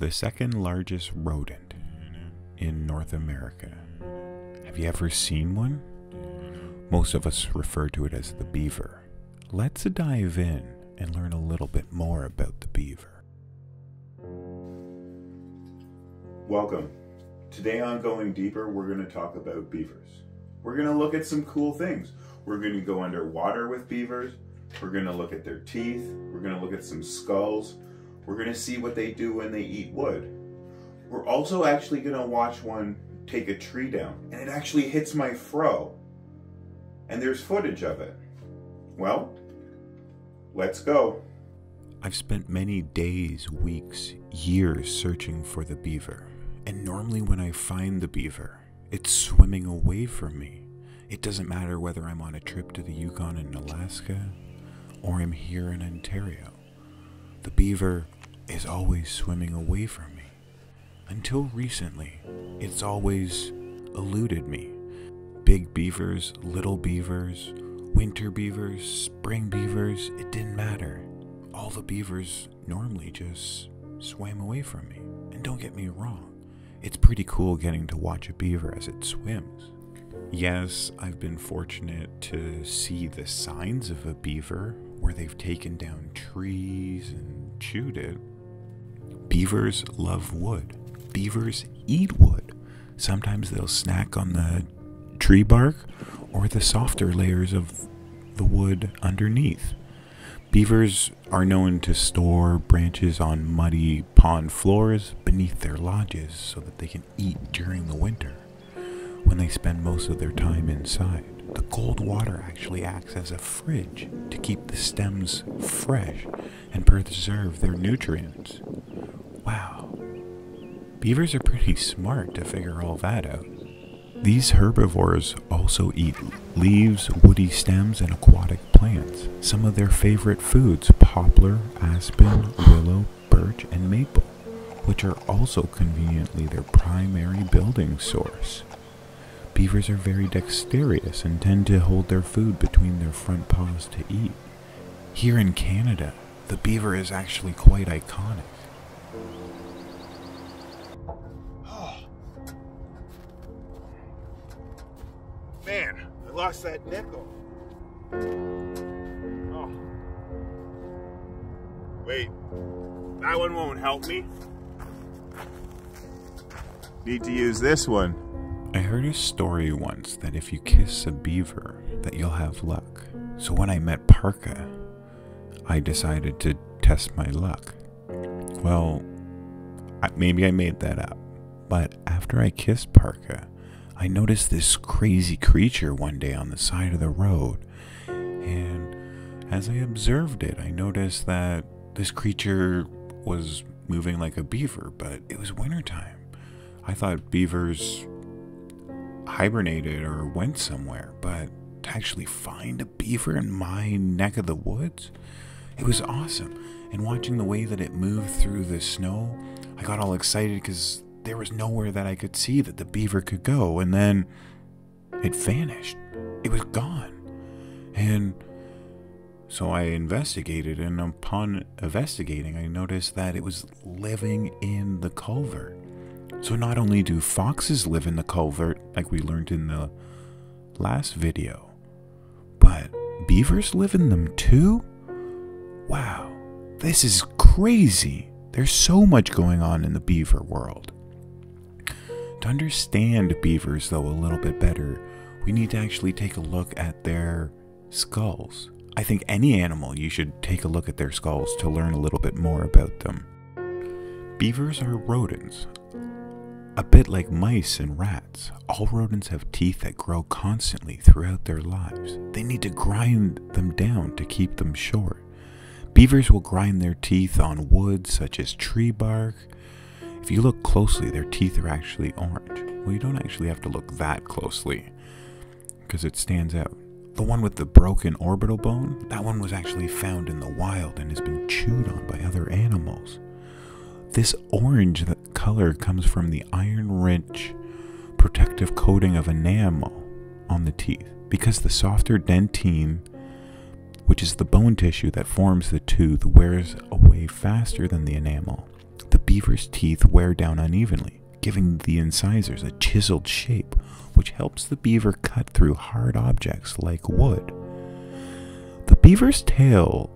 the second largest rodent in North America. Have you ever seen one? Most of us refer to it as the beaver. Let's dive in and learn a little bit more about the beaver. Welcome. Today on Going Deeper, we're going to talk about beavers. We're going to look at some cool things. We're going to go underwater with beavers. We're going to look at their teeth. We're going to look at some skulls. We're going to see what they do when they eat wood. We're also actually going to watch one take a tree down, and it actually hits my fro. And there's footage of it. Well, let's go. I've spent many days, weeks, years searching for the beaver. And normally, when I find the beaver, it's swimming away from me. It doesn't matter whether I'm on a trip to the Yukon in Alaska or I'm here in Ontario. The beaver is always swimming away from me. Until recently, it's always eluded me. Big beavers, little beavers, winter beavers, spring beavers, it didn't matter. All the beavers normally just swam away from me. And don't get me wrong, it's pretty cool getting to watch a beaver as it swims. Yes, I've been fortunate to see the signs of a beaver where they've taken down trees and chewed it. Beavers love wood. Beavers eat wood. Sometimes they'll snack on the tree bark or the softer layers of the wood underneath. Beavers are known to store branches on muddy pond floors beneath their lodges so that they can eat during the winter when they spend most of their time inside. The cold water actually acts as a fridge to keep the stems fresh and preserve their nutrients. Wow. Beavers are pretty smart to figure all that out. These herbivores also eat leaves, woody stems, and aquatic plants. Some of their favorite foods poplar, aspen, willow, birch, and maple, which are also conveniently their primary building source. Beavers are very dexterous and tend to hold their food between their front paws to eat. Here in Canada, the beaver is actually quite iconic. Man, I lost that nickel. Oh. Wait, that one won't help me. Need to use this one. I heard a story once that if you kiss a beaver, that you'll have luck. So when I met Parka, I decided to test my luck. Well, maybe I made that up, but after I kissed Parka, I noticed this crazy creature one day on the side of the road. And as I observed it, I noticed that this creature was moving like a beaver, but it was wintertime. I thought beavers hibernated or went somewhere, but to actually find a beaver in my neck of the woods, it was awesome. And watching the way that it moved through the snow, I got all excited because there was nowhere that I could see that the beaver could go. And then it vanished, it was gone. And so I investigated, and upon investigating, I noticed that it was living in the culvert. So not only do foxes live in the culvert, like we learned in the last video, but beavers live in them too? Wow, this is crazy. There's so much going on in the beaver world. To understand beavers, though, a little bit better, we need to actually take a look at their skulls. I think any animal you should take a look at their skulls to learn a little bit more about them. Beavers are rodents, a bit like mice and rats, all rodents have teeth that grow constantly throughout their lives. They need to grind them down to keep them short. Beavers will grind their teeth on wood such as tree bark. If you look closely, their teeth are actually orange. Well, you don't actually have to look that closely because it stands out. The one with the broken orbital bone, that one was actually found in the wild and has been chewed on by other animals. This orange color comes from the iron-rich protective coating of enamel on the teeth because the softer dentine, which is the bone tissue that forms the tooth, wears away faster than the enamel. The beaver's teeth wear down unevenly, giving the incisors a chiseled shape, which helps the beaver cut through hard objects like wood. The beaver's tail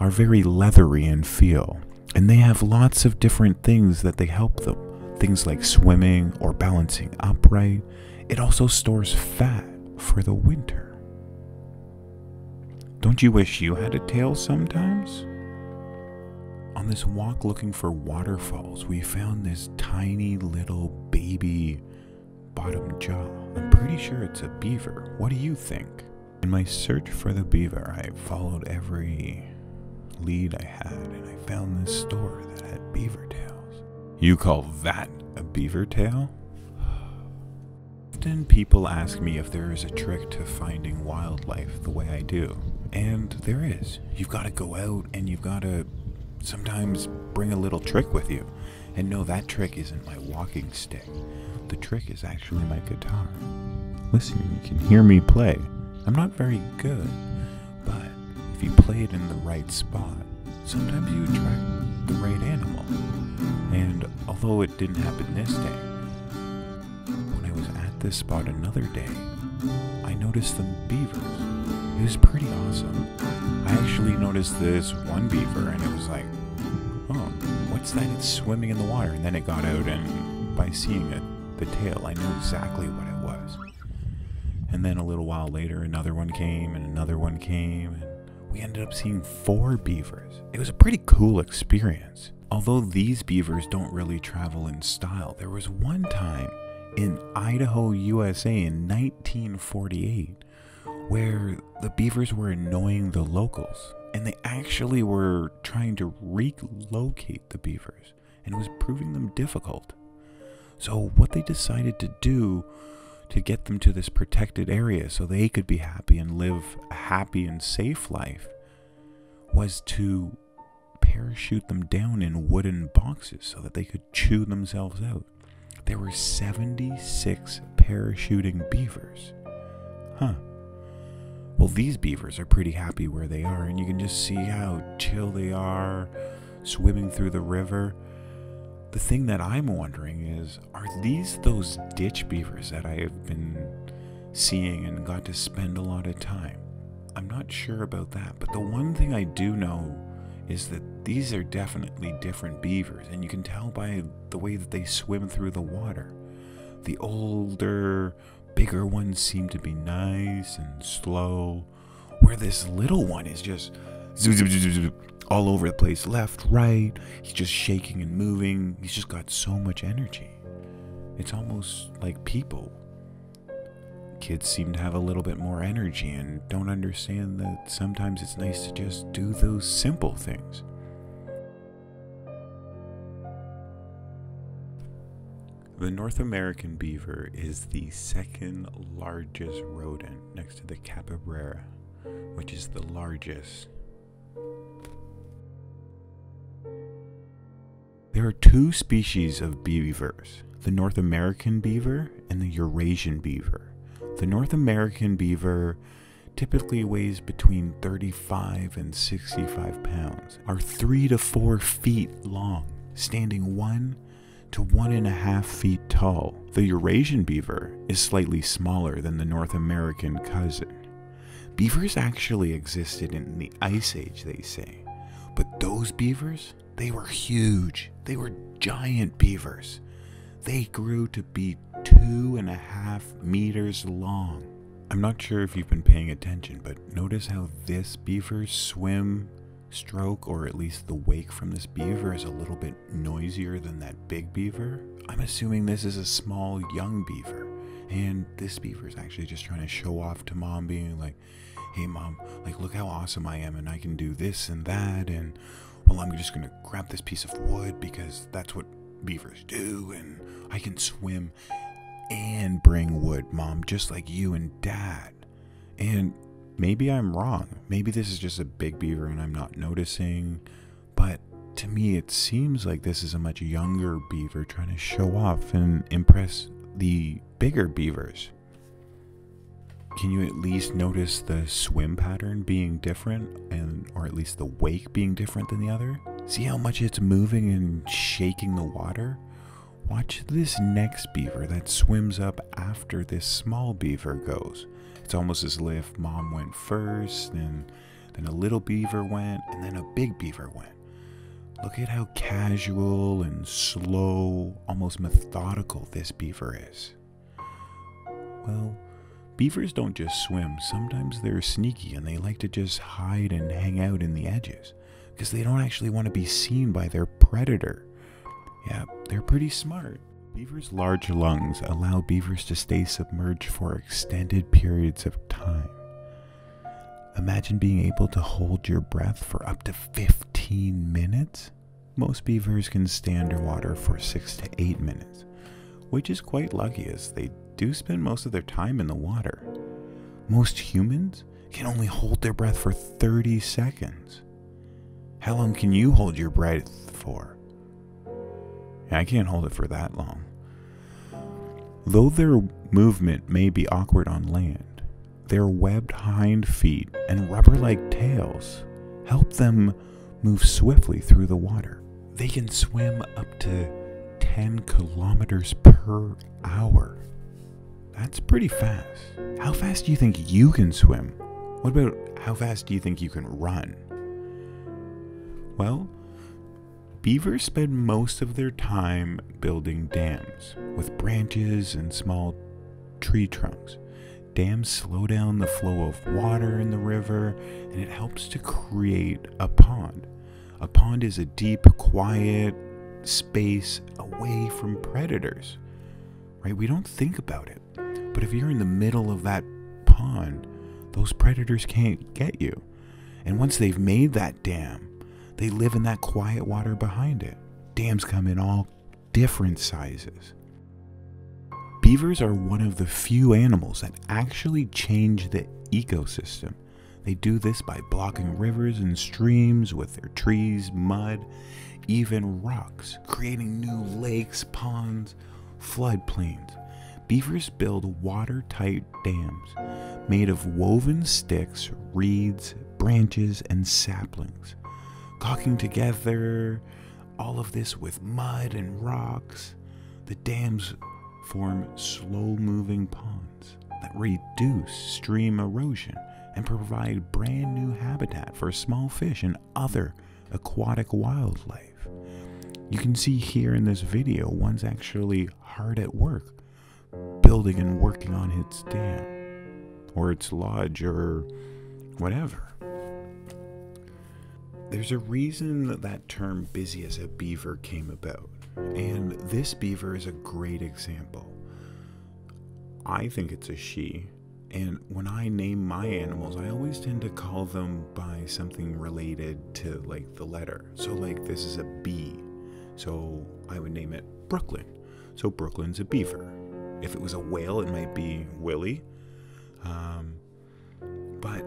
are very leathery in feel, and they have lots of different things that they help them. Things like swimming or balancing upright. It also stores fat for the winter. Don't you wish you had a tail sometimes? On this walk looking for waterfalls, we found this tiny little baby bottom jaw. I'm pretty sure it's a beaver. What do you think? In my search for the beaver, I followed every lead I had and I found this store that had beaver tails. You call that a beaver tail? Often people ask me if there is a trick to finding wildlife the way I do. And there is. You've got to go out and you've got to sometimes bring a little trick with you. And no, that trick isn't my walking stick. The trick is actually my guitar. Listen, you can hear me play. I'm not very good, if you play it in the right spot, sometimes you attract the right animal. And although it didn't happen this day, when I was at this spot another day, I noticed the beavers. It was pretty awesome. I actually noticed this one beaver, and it was like, oh, what's that? It's swimming in the water. And then it got out, and by seeing it, the tail, I knew exactly what it was. And then a little while later, another one came, and another one came, we ended up seeing four beavers. It was a pretty cool experience. Although these beavers don't really travel in style, there was one time in Idaho, USA in 1948 where the beavers were annoying the locals and they actually were trying to relocate the beavers and it was proving them difficult. So, what they decided to do to get them to this protected area so they could be happy and live a happy and safe life was to parachute them down in wooden boxes so that they could chew themselves out. There were 76 parachuting beavers. Huh. Well, these beavers are pretty happy where they are, and you can just see how chill they are swimming through the river. The thing that I'm wondering is are these those ditch beavers that I have been seeing and got to spend a lot of time? I'm not sure about that, but the one thing I do know is that these are definitely different beavers, and you can tell by the way that they swim through the water. The older, bigger ones seem to be nice and slow, where this little one is just all over the place, left, right. He's just shaking and moving. He's just got so much energy. It's almost like people. Kids seem to have a little bit more energy and don't understand that sometimes it's nice to just do those simple things. The North American beaver is the second largest rodent next to the capybara, which is the largest. There are two species of beavers the North American beaver and the Eurasian beaver. The North American beaver typically weighs between 35 and 65 pounds, are 3 to 4 feet long, standing 1 to one and a half feet tall. The Eurasian beaver is slightly smaller than the North American cousin. Beavers actually existed in the Ice Age, they say. But those beavers, they were huge. They were giant beavers. They grew to be two and a half meters long. I'm not sure if you've been paying attention, but notice how this beaver's swim stroke, or at least the wake from this beaver, is a little bit noisier than that big beaver. I'm assuming this is a small young beaver, and this beaver is actually just trying to show off to mom, being like, hey mom, like look how awesome I am, and I can do this and that, and well, I'm just gonna grab this piece of wood because that's what beavers do, and I can swim and bring wood, mom, just like you and dad. And maybe I'm wrong. Maybe this is just a big beaver and I'm not noticing. But to me, it seems like this is a much younger beaver trying to show off and impress the bigger beavers. Can you at least notice the swim pattern being different and or at least the wake being different than the other? See how much it's moving and shaking the water? Watch this next beaver that swims up after this small beaver goes. It's almost as if mom went first, and then a little beaver went, and then a big beaver went. Look at how casual and slow, almost methodical this beaver is. Well, beavers don't just swim, sometimes they're sneaky and they like to just hide and hang out in the edges because they don't actually want to be seen by their predator. Yeah, they're pretty smart. Beavers' large lungs allow beavers to stay submerged for extended periods of time. Imagine being able to hold your breath for up to 15 minutes. Most beavers can stay underwater for 6 to 8 minutes, which is quite lucky as they do spend most of their time in the water. Most humans can only hold their breath for 30 seconds. How long can you hold your breath for? I can't hold it for that long. Though their movement may be awkward on land, their webbed hind feet and rubber like tails help them move swiftly through the water. They can swim up to 10 kilometers per hour. That's pretty fast. How fast do you think you can swim? What about how fast do you think you can run? Well, beavers spend most of their time building dams with branches and small tree trunks. Dams slow down the flow of water in the river and it helps to create a pond. A pond is a deep, quiet space away from predators. Right? We don't think about it. But if you're in the middle of that pond, those predators can't get you. And once they've made that dam, they live in that quiet water behind it. Dams come in all different sizes. Beavers are one of the few animals that actually change the ecosystem. They do this by blocking rivers and streams with their trees, mud, even rocks, creating new lakes, ponds, floodplains. Beavers build watertight dams made of woven sticks, reeds, branches, and saplings caulking together all of this with mud and rocks. The dams form slow moving ponds that reduce stream erosion and provide brand new habitat for small fish and other aquatic wildlife. You can see here in this video one's actually hard at work building and working on its dam or its lodge or whatever. There's a reason that that term busy as a beaver came about, and this beaver is a great example. I think it's a she, and when I name my animals, I always tend to call them by something related to like the letter. So, like, this is a B, so I would name it Brooklyn. So, Brooklyn's a beaver. If it was a whale, it might be Willie. Um, but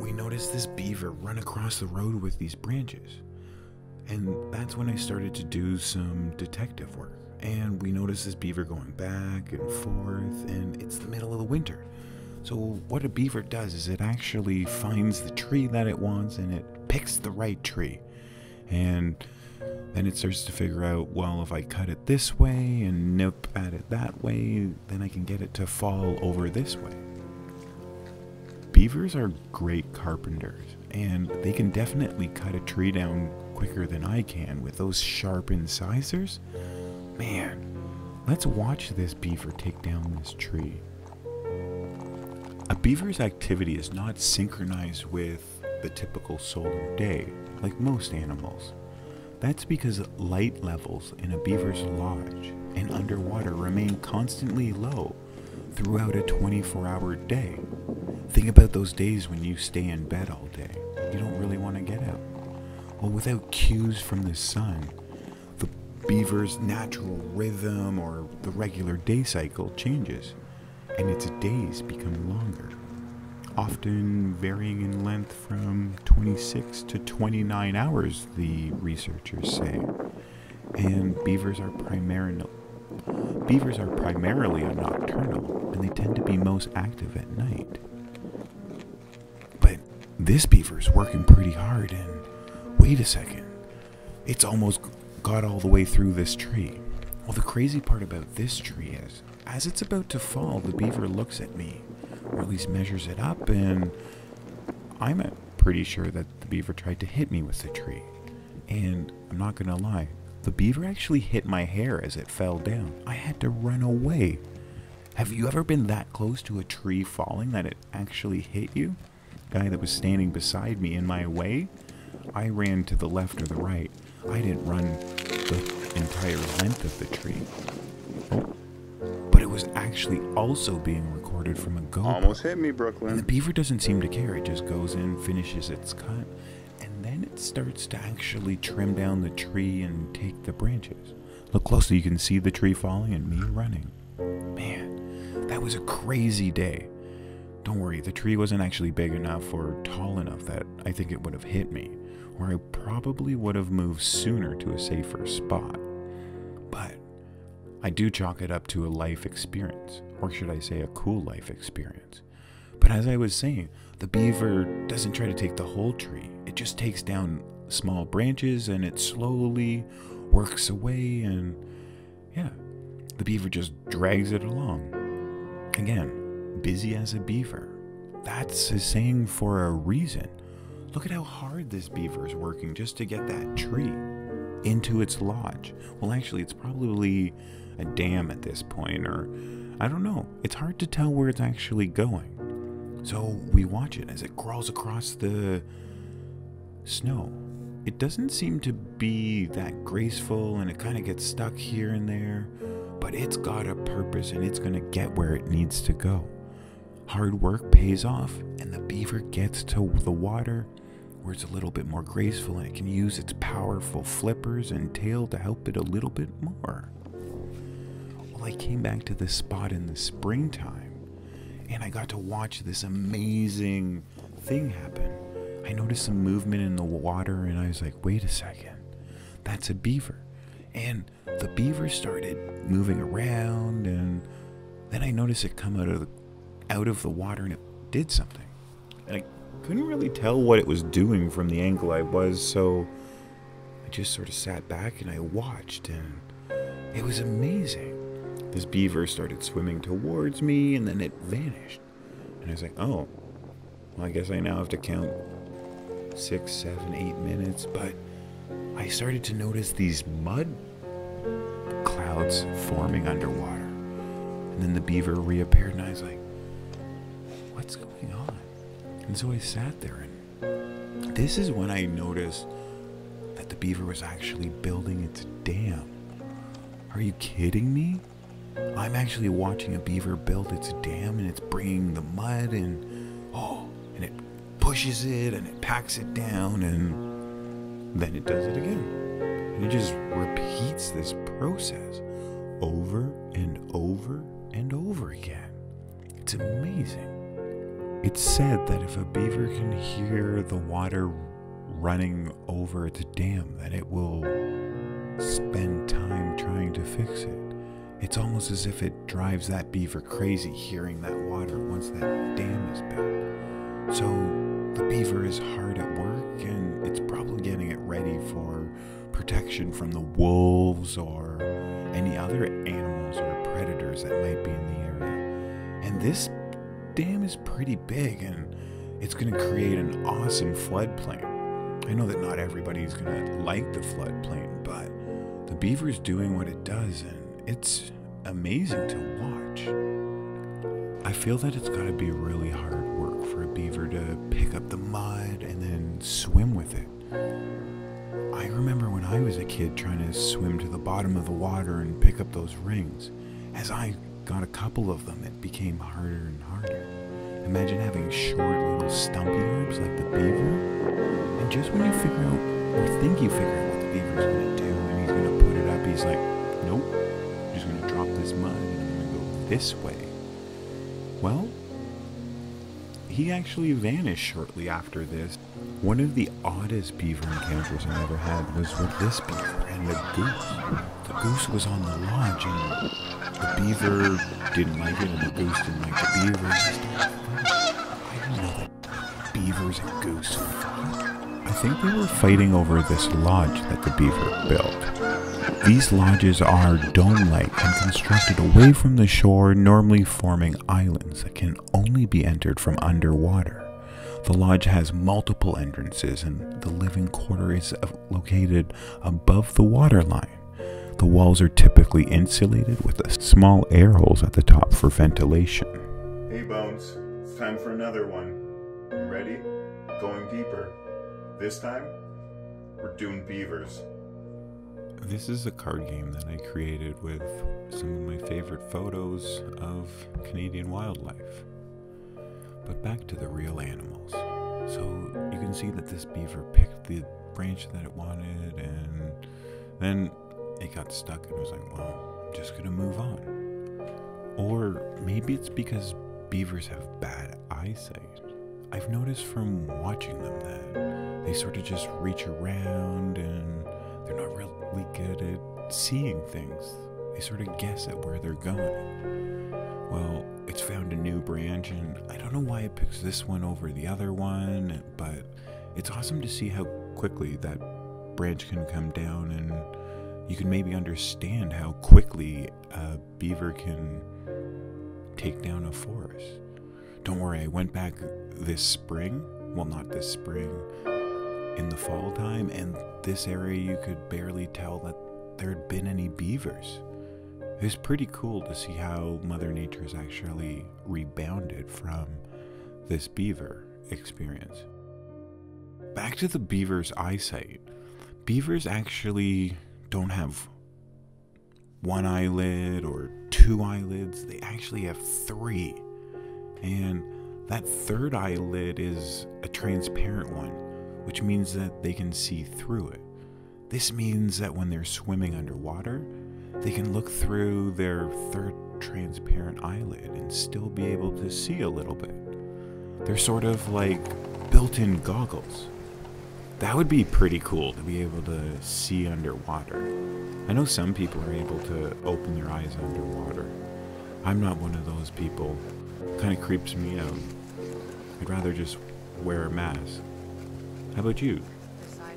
we noticed this beaver run across the road with these branches. And that's when I started to do some detective work. And we noticed this beaver going back and forth, and it's the middle of the winter. So, what a beaver does is it actually finds the tree that it wants and it picks the right tree. And then it starts to figure out well, if I cut it this way and nip at it that way, then I can get it to fall over this way. Beavers are great carpenters, and they can definitely cut a tree down quicker than I can with those sharp incisors. Man, let's watch this beaver take down this tree. A beaver's activity is not synchronized with the typical solar day, like most animals. That's because light levels in a beaver's lodge and underwater remain constantly low throughout a 24 hour day. Think about those days when you stay in bed all day. You don't really want to get out. Well, without cues from the sun, the beaver's natural rhythm or the regular day cycle changes, and its days become longer, often varying in length from 26 to 29 hours, the researchers say. And beavers are primarily beavers are primarily nocturnal, and they tend to be most active at night. But this beaver's working pretty hard, and wait a second. it's almost got all the way through this tree. Well, the crazy part about this tree is, as it's about to fall, the beaver looks at me, or at least measures it up, and I'm pretty sure that the beaver tried to hit me with the tree. And I'm not gonna lie, the beaver actually hit my hair as it fell down. I had to run away. Have you ever been that close to a tree falling that it actually hit you? Guy that was standing beside me in my way, I ran to the left or the right. I didn't run the entire length of the tree. Oh. But it was actually also being from a GoPro. Almost hit me, And the beaver doesn't seem to care. It just goes in, finishes its cut, and then it starts to actually trim down the tree and take the branches. Look closely, you can see the tree falling and me running. Man, that was a crazy day. Don't worry, the tree wasn't actually big enough or tall enough that I think it would have hit me, or I probably would have moved sooner to a safer spot. I do chalk it up to a life experience, or should I say a cool life experience. But as I was saying, the beaver doesn't try to take the whole tree. It just takes down small branches and it slowly works away and yeah, the beaver just drags it along. Again, busy as a beaver. That's a saying for a reason. Look at how hard this beaver is working just to get that tree into its lodge. Well, actually, it's probably a dam at this point, or I don't know. It's hard to tell where it's actually going. So we watch it as it crawls across the snow. It doesn't seem to be that graceful and it kind of gets stuck here and there, but it's got a purpose and it's going to get where it needs to go. Hard work pays off, and the beaver gets to the water where it's a little bit more graceful and it can use its powerful flippers and tail to help it a little bit more. Well, I came back to this spot in the springtime and I got to watch this amazing thing happen. I noticed some movement in the water and I was like, wait a second, that's a beaver. And the beaver started moving around and then I noticed it come out of the out of the water and it did something. And I couldn't really tell what it was doing from the angle I was, so I just sort of sat back and I watched and it was amazing. This beaver started swimming towards me and then it vanished. And I was like, oh, well, I guess I now have to count six, seven, eight minutes. But I started to notice these mud clouds forming underwater. And then the beaver reappeared, and I was like, what's going on? And so I sat there, and this is when I noticed that the beaver was actually building its dam. Are you kidding me? I'm actually watching a beaver build its dam and it's bringing the mud and oh, and it pushes it and it packs it down and then it does it again. And it just repeats this process over and over and over again. It's amazing. It's said that if a beaver can hear the water running over its dam, that it will spend time trying to fix it. It's almost as if it drives that beaver crazy hearing that water once that dam is built. So the beaver is hard at work and it's probably getting it ready for protection from the wolves or any other animals or predators that might be in the area. And this dam is pretty big and it's going to create an awesome floodplain. I know that not everybody's going to like the floodplain, but the beaver's doing what it does and it's amazing to watch. I feel that it's got to be really hard work for a beaver to pick up the mud and then swim with it. I remember when I was a kid trying to swim to the bottom of the water and pick up those rings. As I got a couple of them, it became harder and harder. Imagine having short little stumpy arms like the beaver. And just when you figure out, or think you figure out what the beaver's gonna do, and he's gonna put it up, he's like, nope, I'm gonna go this way. Well, he actually vanished shortly after this. One of the oddest beaver encounters I ever had was with this beaver and the goose. The goose was on the lodge and the beaver didn't like it and the goose didn't like the beaver. I didn't know that beavers and goose. I think they were fighting over this lodge that the beaver built. These lodges are dome like and constructed away from the shore, normally forming islands that can only be entered from underwater. The lodge has multiple entrances, and the living quarter is located above the waterline. The walls are typically insulated with small air holes at the top for ventilation. Hey Bones, it's time for another one. You ready? Going deeper. This time, we're doing beavers. This is a card game that I created with some of my favorite photos of Canadian wildlife. But back to the real animals. So you can see that this beaver picked the branch that it wanted and then it got stuck and was like, well, I'm just gonna move on. Or maybe it's because beavers have bad eyesight. I've noticed from watching them that they sort of just reach around and they're not really good at seeing things. They sort of guess at where they're going. Well, it's found a new branch, and I don't know why it picks this one over the other one, but it's awesome to see how quickly that branch can come down, and you can maybe understand how quickly a beaver can take down a forest. Don't worry, I went back this spring. Well, not this spring, in the fall time, and this area you could barely tell that there had been any beavers. It was pretty cool to see how Mother Nature has actually rebounded from this beaver experience. Back to the beaver's eyesight. Beavers actually don't have one eyelid or two eyelids, they actually have three. And that third eyelid is a transparent one, which means that they can see through it. This means that when they're swimming underwater, they can look through their third transparent eyelid and still be able to see a little bit. They're sort of like built in goggles. That would be pretty cool to be able to see underwater. I know some people are able to open their eyes underwater. I'm not one of those people. Kind of creeps me out. I'd rather just wear a mask. How about you?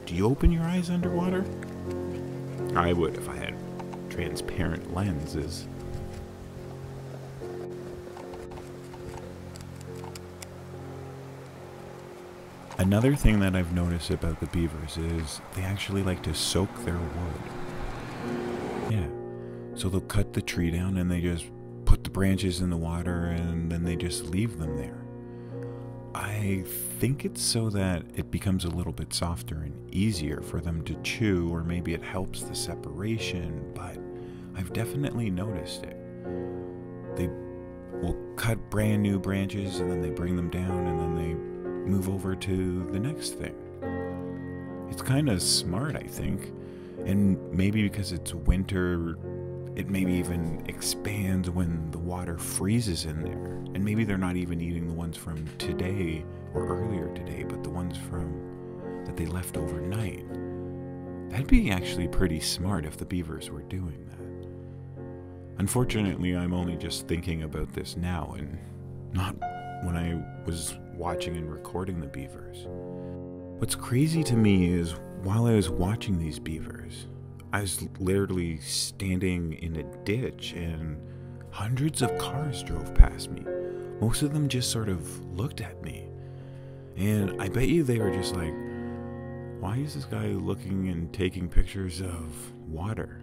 Do you open your eyes underwater? I would if I had transparent lenses. Another thing that I've noticed about the beavers is they actually like to soak their wood. Yeah. So they'll cut the tree down and they just put the branches in the water and then they just leave them there. I think it's so that it becomes a little bit softer and easier for them to chew, or maybe it helps the separation, but I've definitely noticed it. They will cut brand new branches and then they bring them down and then they move over to the next thing. It's kind of smart, I think. And maybe because it's winter, it maybe even expands when the water freezes in there. And maybe they're not even eating the ones from today or earlier today, but the ones from that they left overnight. That'd be actually pretty smart if the beavers were doing that. Unfortunately, I'm only just thinking about this now and not when I was watching and recording the beavers. What's crazy to me is while I was watching these beavers, I was literally standing in a ditch and hundreds of cars drove past me. Most of them just sort of looked at me. And I bet you they were just like, why is this guy looking and taking pictures of water?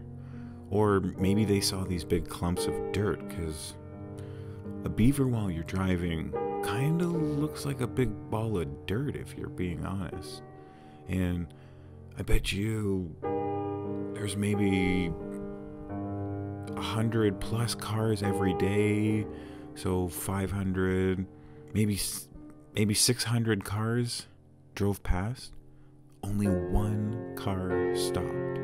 Or maybe they saw these big clumps of dirt because a beaver while you're driving kind of looks like a big ball of dirt if you're being honest. And I bet you there's maybe a hundred plus cars every day, so 500, maybe maybe 600 cars drove past. Only one car stopped.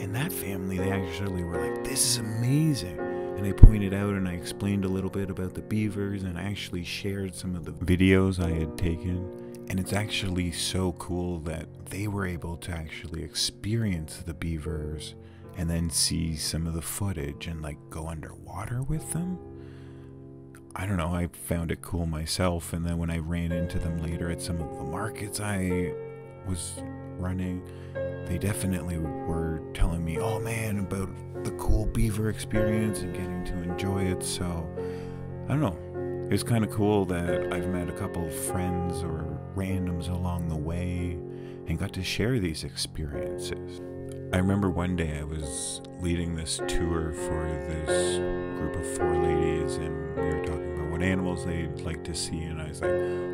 And that family, they actually were like, "This is amazing." and I pointed out and I explained a little bit about the beavers and I actually shared some of the videos I had taken. And it's actually so cool that they were able to actually experience the beavers and then see some of the footage and like go underwater with them. I don't know, I found it cool myself. And then when I ran into them later at some of the markets I was running, they definitely were telling me, oh man, about the cool beaver experience and getting to enjoy it. So, I don't know. It's kind of cool that I've met a couple of friends or randoms along the way and got to share these experiences. I remember one day I was leading this tour for this group of four ladies, and we were talking about what animals they'd like to see. And I was like,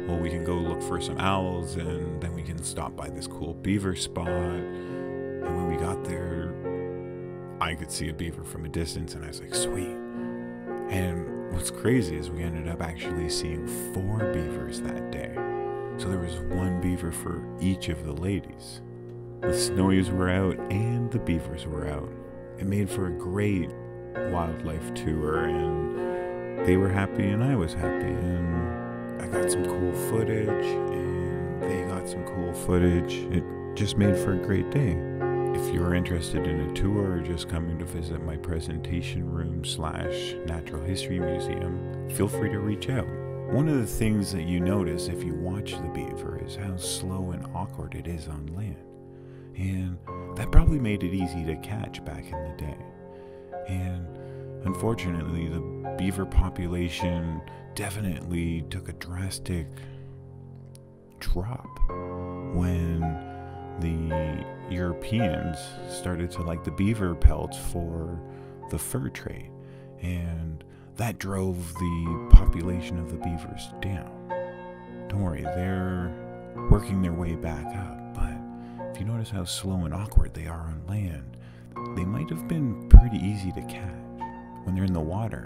well, we can go look for some owls, and then we can stop by this cool beaver spot. And when we got there, I could see a beaver from a distance, and I was like, sweet. And what's crazy is we ended up actually seeing four beavers that day. So there was one beaver for each of the ladies. The snowies were out and the beavers were out. It made for a great wildlife tour, and they were happy, and I was happy, and I got some cool footage, and they got some cool footage. It just made for a great day. If you're interested in a tour or just coming to visit my presentation room slash natural history museum, feel free to reach out. One of the things that you notice if you watch the beaver is how slow and awkward it is on land and that probably made it easy to catch back in the day. And unfortunately, the beaver population definitely took a drastic drop when the Europeans started to like the beaver pelts for the fur trade. And that drove the population of the beavers down. Don't worry, they're working their way back up but if you notice how slow and awkward they are on land, they might have been pretty easy to catch. When they're in the water,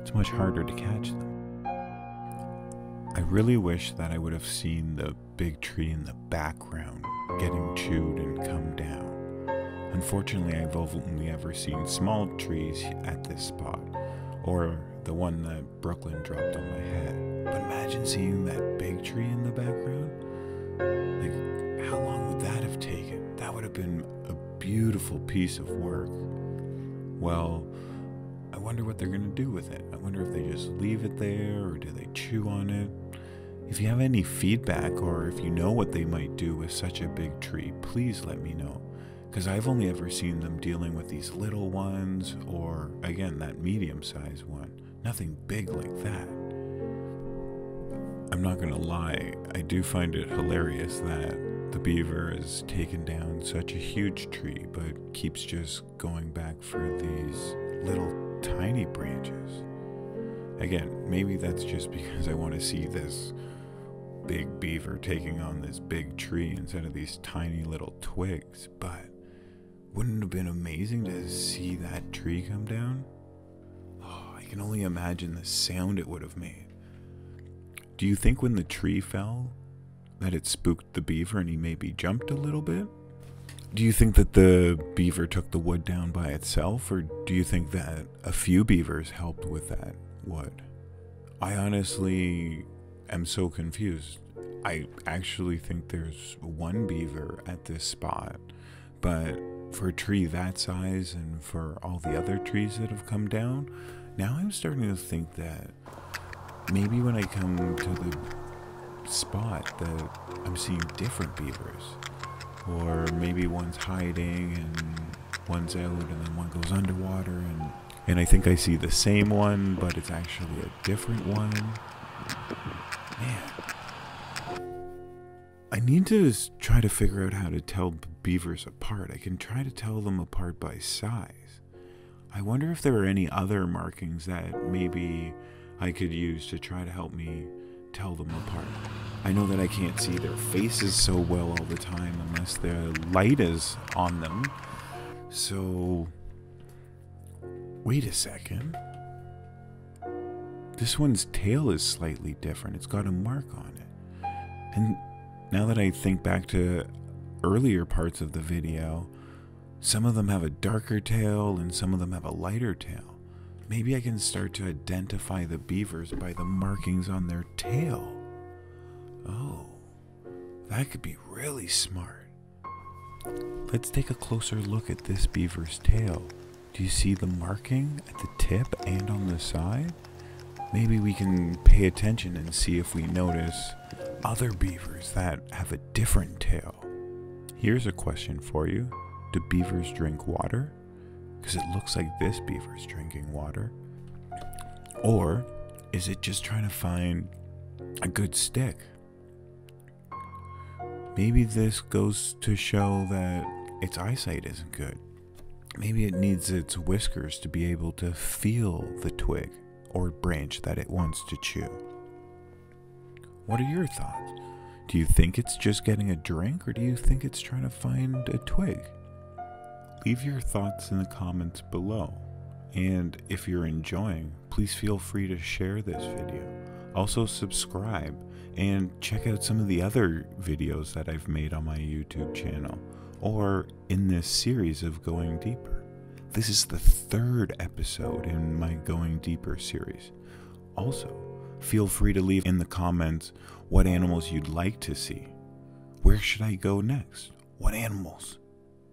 it's much harder to catch them. I really wish that I would have seen the big tree in the background getting chewed and come down. Unfortunately, I've only ever seen small trees at this spot, or the one that Brooklyn dropped on my head. But imagine seeing that big tree in the background. Like, how long would that have taken? That would have been a beautiful piece of work. Well, I wonder what they're going to do with it. I wonder if they just leave it there or do they chew on it. If you have any feedback or if you know what they might do with such a big tree, please let me know. Because I've only ever seen them dealing with these little ones or, again, that medium sized one. Nothing big like that. I'm not going to lie, I do find it hilarious that the beaver has taken down such a huge tree, but keeps just going back for these little tiny branches. Again, maybe that's just because I want to see this big beaver taking on this big tree instead of these tiny little twigs, but wouldn't it have been amazing to see that tree come down? Oh, I can only imagine the sound it would have made. Do you think when the tree fell, that it spooked the beaver and he maybe jumped a little bit? Do you think that the beaver took the wood down by itself, or do you think that a few beavers helped with that wood? I honestly am so confused. I actually think there's one beaver at this spot, but for a tree that size and for all the other trees that have come down, now I'm starting to think that maybe when I come to the spot that I'm seeing different beavers. Or maybe one's hiding and one's out and then one goes underwater and and I think I see the same one, but it's actually a different one. Man. I need to try to figure out how to tell beavers apart. I can try to tell them apart by size. I wonder if there are any other markings that maybe I could use to try to help me tell them apart. I know that I can't see their faces so well all the time unless the light is on them. So, wait a second. This one's tail is slightly different. It's got a mark on it. And now that I think back to earlier parts of the video, some of them have a darker tail and some of them have a lighter tail. Maybe I can start to identify the beavers by the markings on their tail. Oh, that could be really smart. Let's take a closer look at this beaver's tail. Do you see the marking at the tip and on the side? maybe we can pay attention and see if we notice other beavers that have a different tail. Here's a question for you Do beavers drink water? Because it looks like this beaver's drinking water. Or is it just trying to find a good stick? Maybe this goes to show that its eyesight isn't good. Maybe it needs its whiskers to be able to feel the twig or branch that it wants to chew. What are your thoughts? Do you think it's just getting a drink or do you think it's trying to find a twig? Leave your thoughts in the comments below. And if you're enjoying, please feel free to share this video. Also, subscribe and check out some of the other videos that I've made on my YouTube channel or in this series of Going Deeper. This is the third episode in my Going Deeper series. Also, feel free to leave in the comments what animals you'd like to see. Where should I go next? What animals?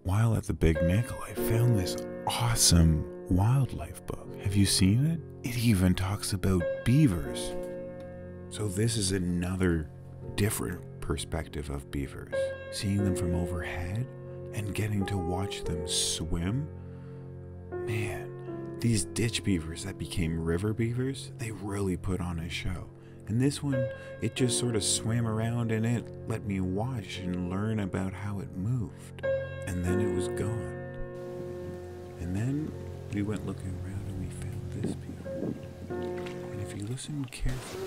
While at the Big Nickel, I found this awesome wildlife book. Have you seen it? It even talks about beavers. So, this is another different perspective of beavers. Seeing them from overhead and getting to watch them swim. Man, these ditch beavers that became river beavers, they really put on a show. And this one, it just sort of swam around and it let me watch and learn about how it moved. And then it was gone. And then we went looking around and we found this beaver. And if you listen carefully,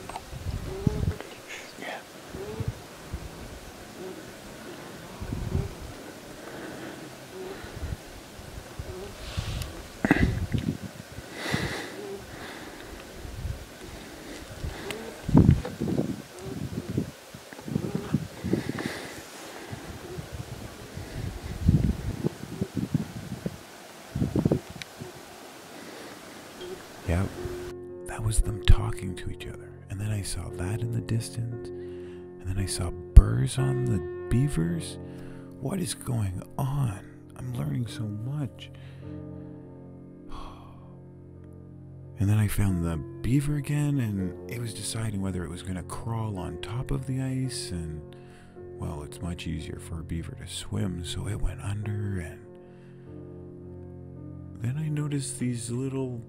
distance. And then I saw burrs on the beavers. What is going on? I'm learning so much. And then I found the beaver again, and it was deciding whether it was going to crawl on top of the ice. And, well, it's much easier for a beaver to swim, so it went under. And then I noticed these little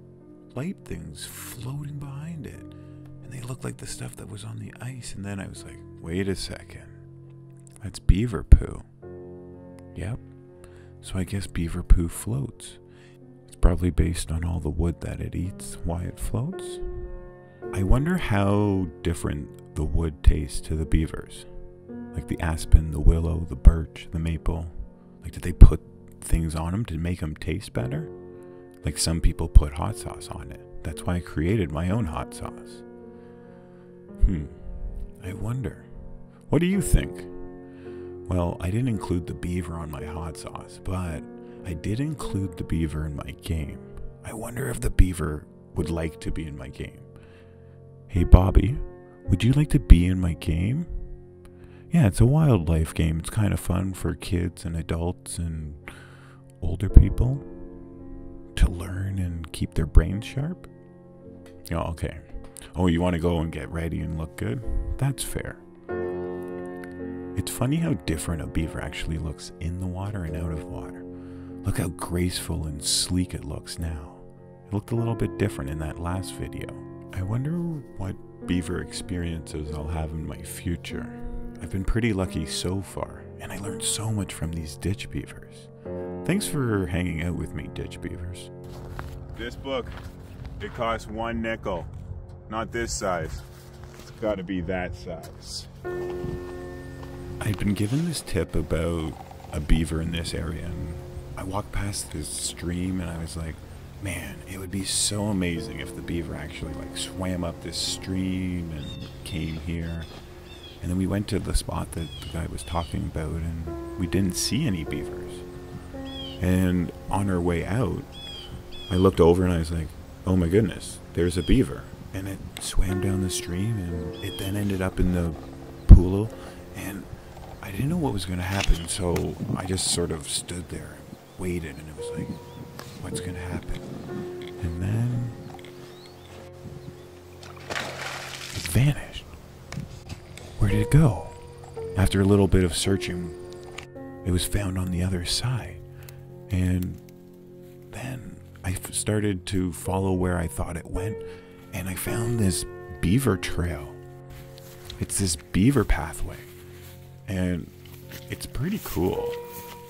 light things floating behind it. And they looked like the stuff that was on the ice. And then I was like, wait a second. That's beaver poo. Yep. So I guess beaver poo floats. It's probably based on all the wood that it eats, why it floats. I wonder how different the wood tastes to the beavers. Like the aspen, the willow, the birch, the maple. Like, did they put things on them to make them taste better? Like some people put hot sauce on it. That's why I created my own hot sauce. Hmm. I wonder. What do you think? Well, I didn't include the beaver on my hot sauce, but I did include the beaver in my game. I wonder if the beaver would like to be in my game. Hey, Bobby, would you like to be in my game? Yeah, it's a wildlife game. It's kind of fun for kids and adults and older people to learn and keep their brains sharp? Oh, okay. Oh, you want to go and get ready and look good? That's fair. It's funny how different a beaver actually looks in the water and out of water. Look how graceful and sleek it looks now. It looked a little bit different in that last video. I wonder what beaver experiences I'll have in my future. I've been pretty lucky so far, and I learned so much from these ditch beavers. Thanks for hanging out with me, ditch beavers. This book, it costs one nickel. Not this size. It's got to be that size. I'd been given this tip about a beaver in this area, and I walked past this stream, and I was like, man, it would be so amazing if the beaver actually like swam up this stream and came here. And then we went to the spot that the guy was talking about, and we didn't see any beavers. And on our way out, I looked over and I was like, oh my goodness, there's a beaver and it swam down the stream and it then ended up in the pool and I didn't know what was going to happen so I just sort of stood there and waited and it was like what's going to happen? And then it vanished. Where did it go? After a little bit of searching it was found on the other side. And then I started to follow where I thought it went and I found this beaver trail. It's this beaver pathway, and it's pretty cool.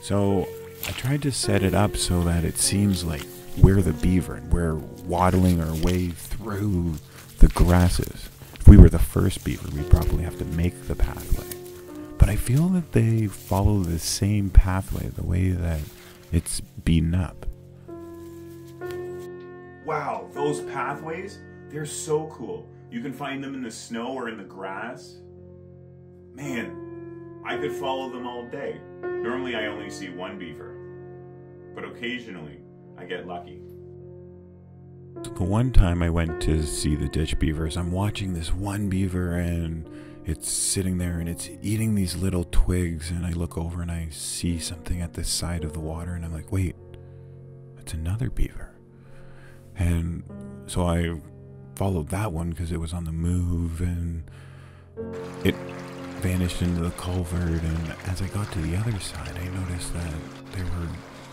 So I tried to set it up so that it seems like we're the beaver and we're waddling our way through the grasses. If we were the first beaver, we'd probably have to make the pathway. But I feel that they follow the same pathway, the way that it's beaten up. Wow, those pathways, they're so cool. You can find them in the snow or in the grass. Man, I could follow them all day. Normally I only see one beaver, but occasionally I get lucky. The one time I went to see the ditch beavers, I'm watching this one beaver and it's sitting there and it's eating these little twigs. And I look over and I see something at the side of the water and I'm like, wait, that's another beaver. And so I followed that one because it was on the move and it vanished into the culvert. And as I got to the other side, I noticed that there were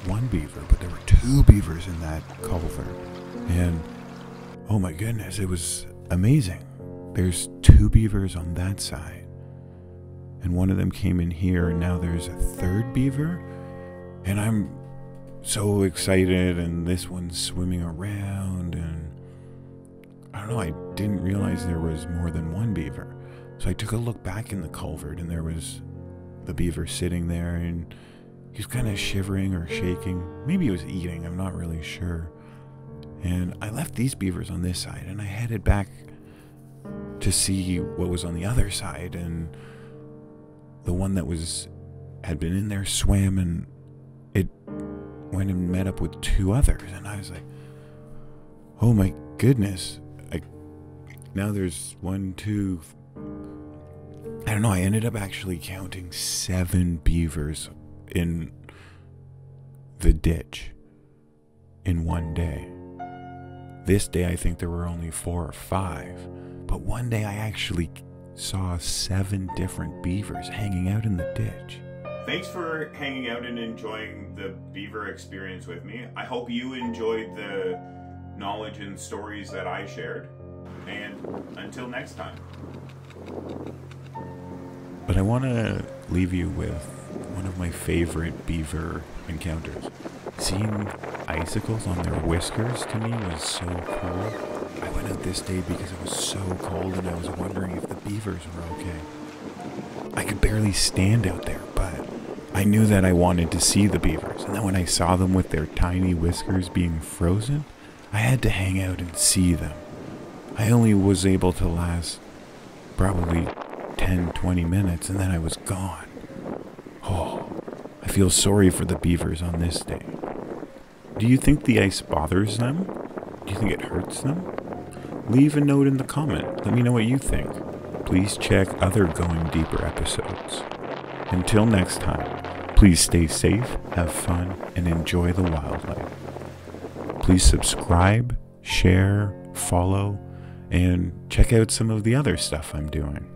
one beaver, but there were two beavers in that culvert. And oh my goodness, it was amazing. There's two beavers on that side. And one of them came in here, and now there's a third beaver. And I'm so excited, and this one's swimming around. And I don't know, I didn't realize there was more than one beaver. So I took a look back in the culvert, and there was the beaver sitting there, and he's kind of shivering or shaking. Maybe he was eating, I'm not really sure. And I left these beavers on this side and I headed back to see what was on the other side and the one that was had been in there swam and it went and met up with two others and I was like oh my goodness now there's one two I don't know I ended up actually counting seven beavers in the ditch in one day this day, I think there were only four or five. But one day, I actually saw seven different beavers hanging out in the ditch. Thanks for hanging out and enjoying the beaver experience with me. I hope you enjoyed the knowledge and stories that I shared. And until next time. But I want to leave you with one of my favorite beaver encounters. Seeing icicles on their whiskers to me was so cool. I went out this day because it was so cold and I was wondering if the beavers were okay. I could barely stand out there, but I knew that I wanted to see the beavers. And then when I saw them with their tiny whiskers being frozen, I had to hang out and see them. I only was able to last probably 10, 20 minutes and then I was gone. Oh, I feel sorry for the beavers on this day. Do you think the ice bothers them? Do you think it hurts them? Leave a note in the comment. Let me know what you think. Please check other Going Deeper episodes. Until next time, please stay safe, have fun, and enjoy the wildlife. Please subscribe, share, follow, and check out some of the other stuff I'm doing.